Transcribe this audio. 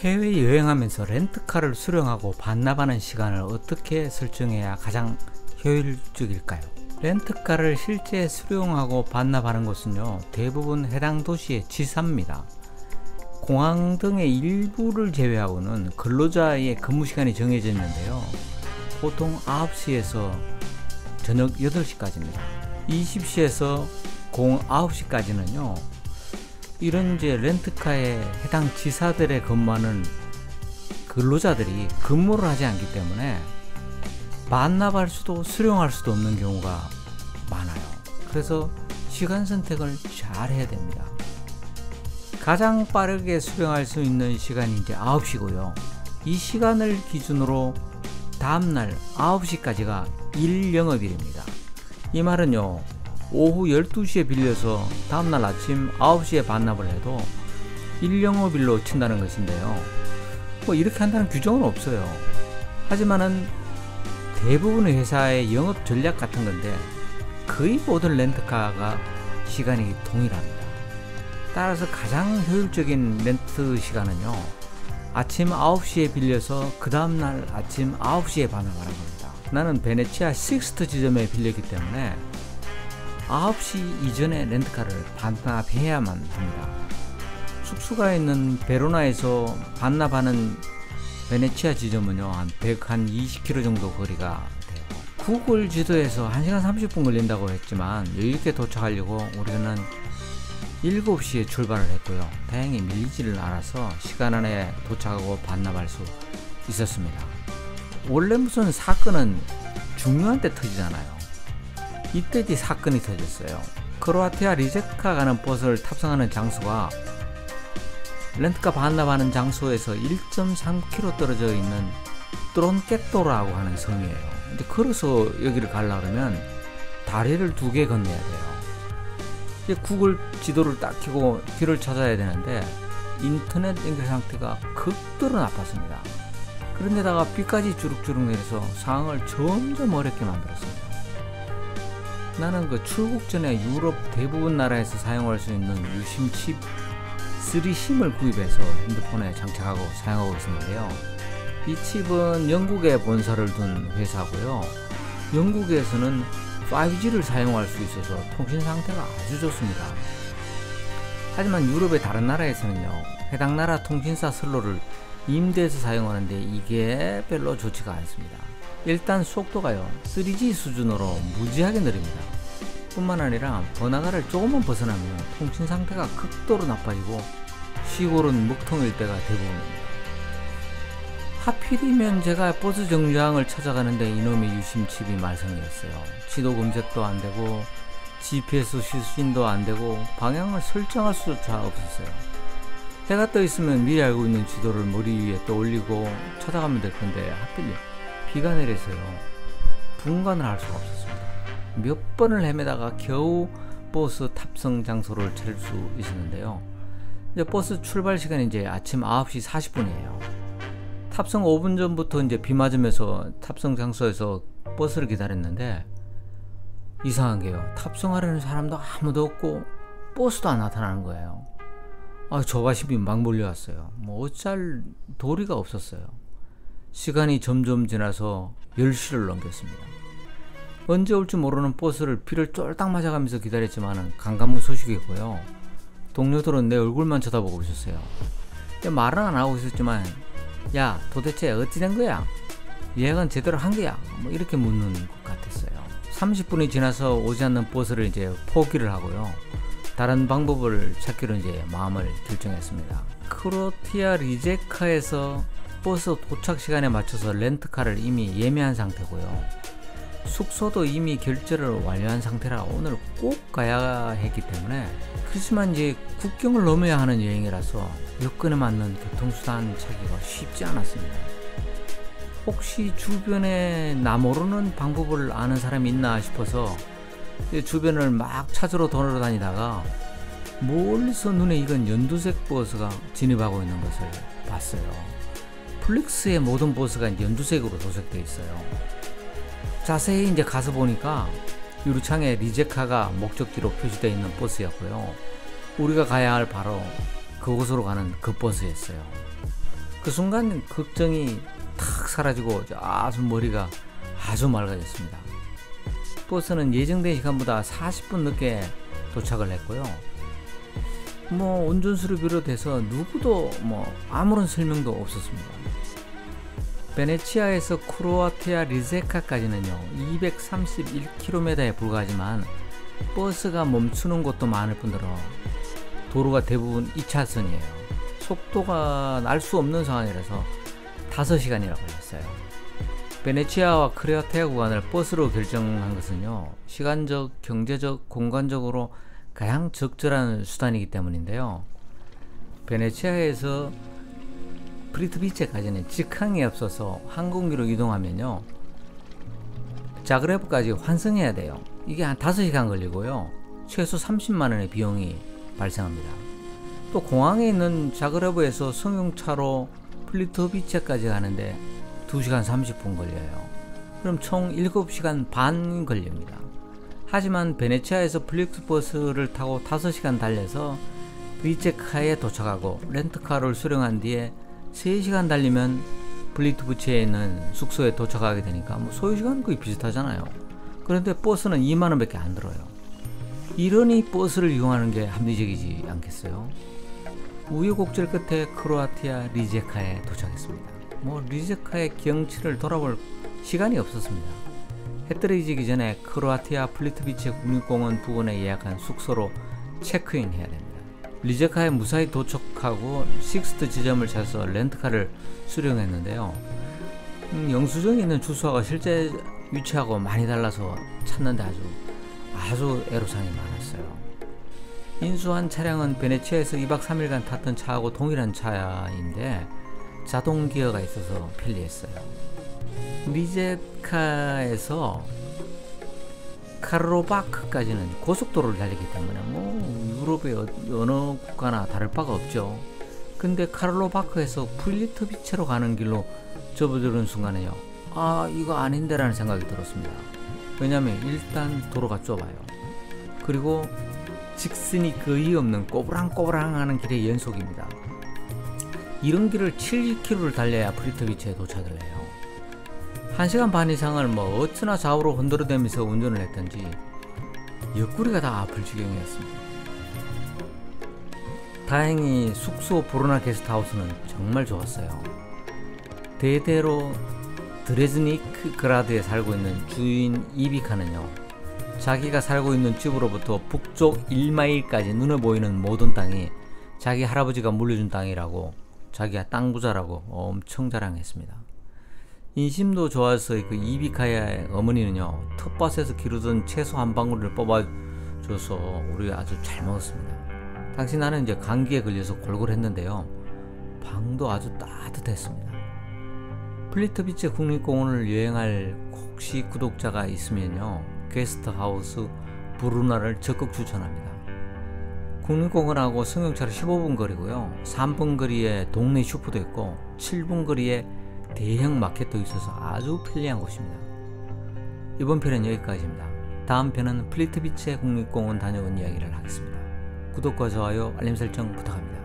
해외 여행하면서 렌트카를 수령하고 반납하는 시간을 어떻게 설정해야 가장 효율적일까요? 렌트카를 실제 수령하고 반납하는 곳은요 대부분 해당 도시의 지사입니다. 공항 등의 일부를 제외하고는 근로자의 근무 시간이 정해져 있는데요. 보통 9시에서 저녁 8시까지입니다. 20시에서 공 9시까지는요. 이런 이제 렌트카에 해당 지사들의 근무하는 근로자들이 근무를 하지 않기 때문에 반납할 수도 수령할 수도 없는 경우가 많아요. 그래서 시간 선택을 잘 해야 됩니다. 가장 빠르게 수령할 수 있는 시간이 이제 9시고요. 이 시간을 기준으로 다음날 9시까지가 1영업일입니다. 이 말은요, 오후 12시에 빌려서 다음날 아침 9시에 반납을 해도 1영업일로 친다는 것인데요. 뭐 이렇게 한다는 규정은 없어요. 하지만은 대부분의 회사의 영업 전략 같은 건데 거의 모든 렌트카가 시간이 동일합니다. 따라서 가장 효율적인 렌트 시간은요. 아침 9시에 빌려서 그 다음날 아침 9시에 반납하는 겁니다. 나는 베네치아 식스트 지점에 빌렸기 때문에 9시 이전에 렌트카를 반납해야만 합니다. 숙소가 있는 베로나에서 반납하는 베네치아 지점은요, 한 120km 정도 거리가 돼요. 구글 지도에서 1시간 30분 걸린다고 했지만, 여유있게 도착하려고 우리는 7시에 출발을 했고요. 다행히 밀리지를 않아서 시간 안에 도착하고 반납할 수 있었습니다. 원래 무슨 사건은 중요한 때 터지잖아요. 이때지 사건이 터졌어요. 크로아티아 리제카 가는 버스를 탑승하는 장소가 렌트카 반납하는 장소에서 1.3km 떨어져 있는 트론케토라고 하는 섬이에요. 근데 걸어서 여기를 가려 그러면 다리를 두 개 건너야 돼요. 이제 구글 지도를 딱 켜고 길을 찾아야 되는데 인터넷 연결 상태가 극도로 나빴습니다. 그런데다가 비까지 주룩주룩 내려서 상황을 점점 어렵게 만들었습니다. 나는 그 출국 전에 유럽 대부분 나라에서 사용할 수 있는 유심 칩 3심을 구입해서 핸드폰에 장착하고 사용하고 있었는데요. 이 칩은 영국에 본사를 둔 회사고요. 영국에서는 5G를 사용할 수 있어서 통신 상태가 아주 좋습니다. 하지만 유럽의 다른 나라에서는요, 해당 나라 통신사 슬로를 임대해서 사용하는데 이게 별로 좋지가 않습니다. 일단 속도가요, 3G 수준으로 무지하게 느립니다. 뿐만 아니라 번화가를 조금만 벗어나면 통신 상태가 극도로 나빠지고 시골은 먹통일 때가 대부분입니다. 하필이면 제가 버스 정류장을 찾아가는데 이놈의 유심칩이 말썽이었어요. 지도 검색도 안 되고 GPS 수신도 안 되고 방향을 설정할 수조차 없었어요. 해가 떠 있으면 미리 알고 있는 지도를 머리 위에 떠올리고 찾아가면 될 건데 하필 비가 내려서요. 분간을 할 수가 없었습니다. 몇 번을 헤매다가 겨우 버스 탑승 장소를 찾을 수 있었는데요. 이제 버스 출발 시간이 이제 아침 9시 40분이에요. 탑승 5분 전부터 이제 비 맞으면서 탑승 장소에서 버스를 기다렸는데 이상한 게요. 탑승하려는 사람도 아무도 없고 버스도 안 나타나는 거예요. 아, 저가 심이 막 몰려왔어요. 뭐 어쩔 도리가 없었어요. 시간이 점점 지나서 10시를 넘겼습니다. 언제 올지 모르는 버스를 비를 쫄딱 맞아가면서 기다렸지만 강간문 소식이고요. 동료들은 내 얼굴만 쳐다보고 있었어요. 말은 안 하고 있었지만 야 도대체 어찌 된 거야? 예약은 제대로 한 거야? 뭐 이렇게 묻는 것 같았어요. 30분이 지나서 오지 않는 버스를 이제 포기를 하고요. 다른 방법을 찾기로 이제 마음을 결정했습니다. 크로티아 리제카에서 버스 도착 시간에 맞춰서 렌트카를 이미 예매한 상태고요. 숙소도 이미 결제를 완료한 상태라 오늘 꼭 가야 했기 때문에 그렇지만 이제 국경을 넘어야 하는 여행이라서 여건에 맞는 교통수단 찾기가 쉽지 않았습니다. 혹시 주변에 나 모르는 방법을 아는 사람이 있나 싶어서 주변을 막 찾으러 돌아다니다가 멀리서 눈에 익은 연두색 버스가 진입하고 있는 것을 봤어요. Flix의 모든 버스가 연두색으로 도색되어 있어요. 자세히 이제 가서 보니까 유리창에 리제카가 목적지로 표시되어 있는 버스였고요. 우리가 가야 할 바로 그곳으로 가는 그 버스였어요. 그 순간 걱정이 탁 사라지고 아주 머리가 아주 맑아졌습니다. 버스는 예정된 시간보다 40분 늦게 도착을 했고요. 뭐 운전수를 비롯해서 누구도 뭐 아무런 설명도 없었습니다. 베네치아에서 크로아티아 리제카까지는요 231km에 불과하지만 버스가 멈추는 곳도 많을 뿐더러 도로가 대부분 2차선이에요. 속도가 날 수 없는 상황이라서 5시간이나 걸렸어요. 베네치아와 크레아테아 구간을 버스로 결정한 것은요, 시간적, 경제적, 공간적으로 가장 적절한 수단이기 때문인데요. 베네치아에서 프리트비체까지는 직항이 없어서 항공기로 이동하면요, 자그레브까지 환승해야 돼요. 이게 한 5시간 걸리고요. 최소 30만원의 비용이 발생합니다. 또 공항에 있는 자그레브에서 승용차로 플리토비체까지 가는데 2시간 30분 걸려요. 그럼 총 7시간 반 걸립니다. 하지만 베네치아에서 플릭스버스를 타고 5시간 달려서 비체카에 도착하고 렌트카를 수령한 뒤에 3시간 달리면 블리트부치에 있는 숙소에 도착하게 되니까 뭐 소요시간 거의 비슷하잖아요. 그런데 버스는 2만원 밖에 안 들어요. 이러니 버스를 이용하는 게 합리적이지 않겠어요? 우여곡절 끝에 크로아티아 리제카에 도착했습니다. 뭐 리제카의 경치를 돌아볼 시간이 없었습니다. 해 떨어지기 전에 크로아티아 플리트비체 국립공원 부근에 예약한 숙소로 체크인 해야 됩니다. 리제카에 무사히 도착하고 Sixt 지점을 찾아서 렌트카를 수령했는데요. 음, 영수증에 있는 주소가 실제 위치하고 많이 달라서 찾는데 아주 아주 애로사항이 많았어요. 인수한 차량은 베네치아에서 2박 3일간 탔던 차하고 동일한 차인데 자동 기어가 있어서 편리했어요. 리제카에서 카르로바크까지는 고속도로를 달리기 때문에 뭐 유럽의 어느 국가나 다를 바가 없죠. 근데 카르로바크에서 풀리트비체로 가는 길로 접어드는 순간에요. 아 이거 아닌데라는 생각이 들었습니다. 왜냐면 일단 도로가 좁아요. 그리고 직선이 거의 없는 꼬부랑꼬부랑하는 길의 연속입니다. 이런 길을 7km를 달려야 프리터비치에 도착을 해요. 1시간 반 이상을 뭐 어찌나 좌우로 흔들어대면서 운전을 했던지 옆구리가 다 아플 지경이었습니다. 다행히 숙소 브루나 게스트하우스는 정말 좋았어요. 대대로 드레즈니크 그라드에 살고 있는 주인 이비카는요. 자기가 살고 있는 집으로부터 북쪽 1마일까지 눈에 보이는 모든 땅이 자기 할아버지가 물려준 땅이라고 자기가 땅 부자라고 엄청 자랑했습니다. 인심도 좋아서 그 이비카야의 어머니는요 텃밭에서 기르던 채소 한 방울을 뽑아줘서 우리 아주 잘 먹었습니다. 당시 나는 이제 감기에 걸려서 골골했는데요 방도 아주 따뜻했습니다. 플리트비치 국립공원을 여행할 혹시 구독자가 있으면요 게스트하우스 브루나를 적극 추천합니다. 국립공원하고 승용차로 15분 거리고요. 3분 거리에 동네 슈퍼도 있고 7분 거리에 대형 마켓도 있어서 아주 편리한 곳입니다. 이번 편은 여기까지입니다. 다음 편은 플리트비체 국립공원 다녀온 이야기를 하겠습니다. 구독과 좋아요, 알림 설정 부탁합니다.